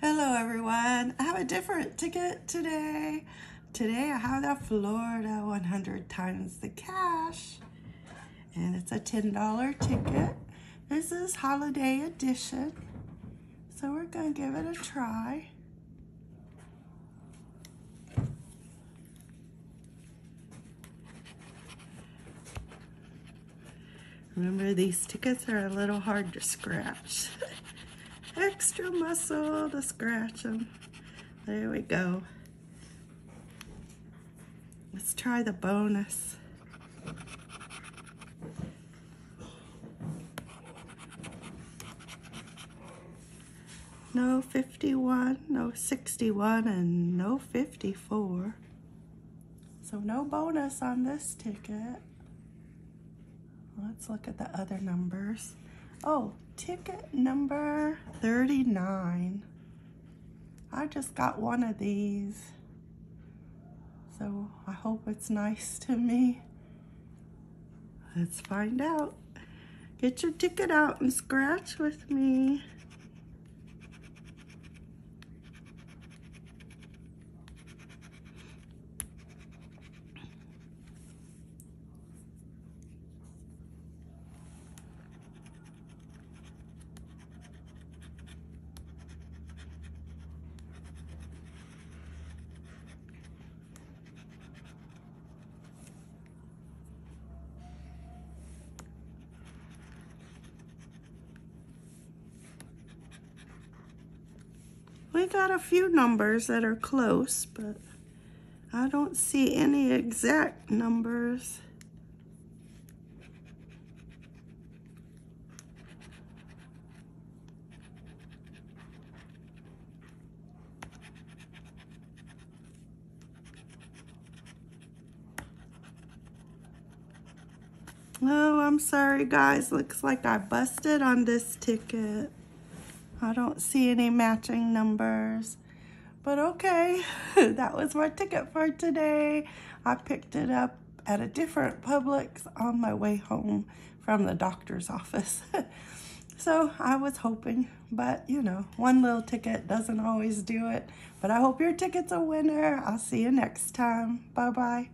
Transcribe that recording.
Hello everyone. I have a different ticket today. Today I have the Florida 100 times the cash. And it's a $10 ticket. This is holiday edition. So we're going to give it a try. Remember these tickets are a little hard to scratch. extra muscle to scratch them. There we go. Let's try the bonus. No 51, no 61, and no 54. So no bonus on this ticket. Let's look at the other numbers. Oh, ticket number 39. I just got one of these. So I hope it's nice to me. Let's find out. Get your ticket out and scratch with me. We got a few numbers that are close, but I don't see any exact numbers. Oh, I'm sorry, guys. Looks like I busted on this ticket. I don't see any matching numbers. But okay, that was my ticket for today. I picked it up at a different Publix on my way home from the doctor's office. so I was hoping, but you know, one little ticket doesn't always do it. But I hope your ticket's a winner. I'll see you next time. Bye-bye.